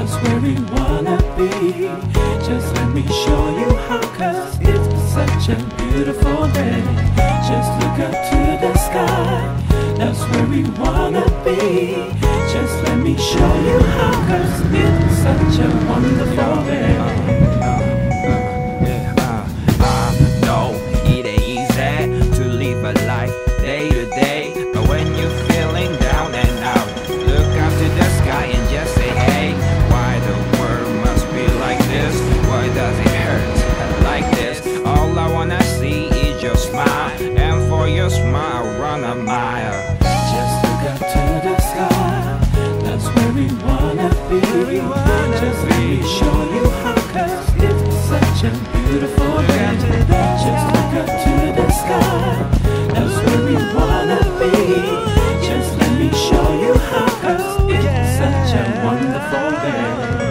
That's where we wanna be. Just let me show you how, cause it's such a beautiful day. Just look up to the sky. That's where we wanna be. Just let me show you how, cause it's such a the sky and just say, hey, why the world must be like this? Why does it hurt like this? All I wanna see is your smile, and for your smile, run a mile. Just look up to the sky. That's where we wanna be. Just let me show you how, cause it's such a beautiful day. Wonderful day.